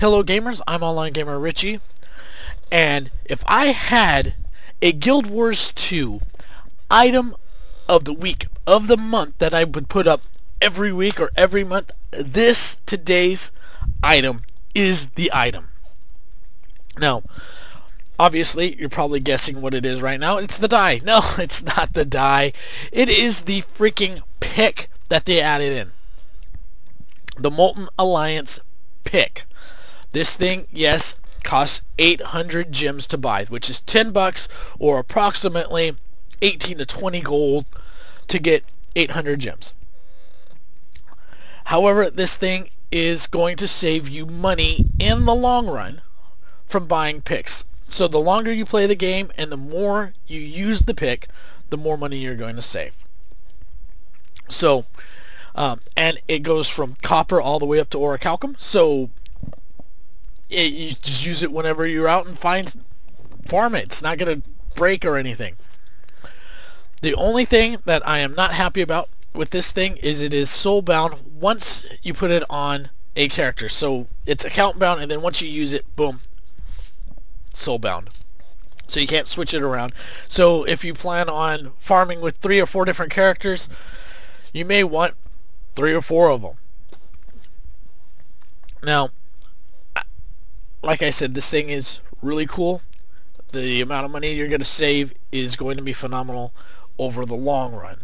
Hello gamers, I'm Online Gamer Richie, and if I had a Guild Wars 2 item of the week, of the month that I would put up every week or every month, this today's item is the item. Now, obviously, you're probably guessing what it is right now. It's the die. No, it's not the die. It is the freaking pick that they added in. The Molten Alliance pick. This thing, yes, costs 800 gems to buy, which is 10 bucks or approximately 18 to 20 gold to get 800 gems. However, this thing is going to save you money in the long run from buying picks. So the longer you play the game and the more you use the pick, the more money you're going to save. So, um, and it goes from copper all the way up to orichalcum. So it, you just use it whenever you're out and find farm it. It's not going to break or anything. The only thing that I am not happy about with this thing is it is soul bound once you put it on a character. So it's account bound and then once you use it, boom, soul bound. So you can't switch it around. So if you plan on farming with three or four different characters, you may want three or four of them. Now, like I said, this thing is really cool. The amount of money you're going to save is going to be phenomenal over the long run.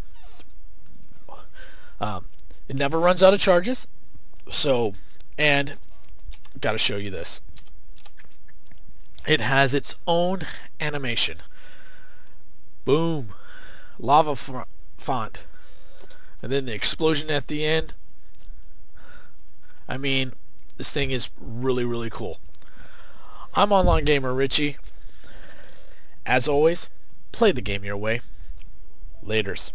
Um, it never runs out of charges. So, and got to show you this. It has its own animation. Boom. Lava font. And then the explosion at the end. I mean, this thing is really, really cool. I'm Online Gamer Richie. As always, play the game your way. Laters.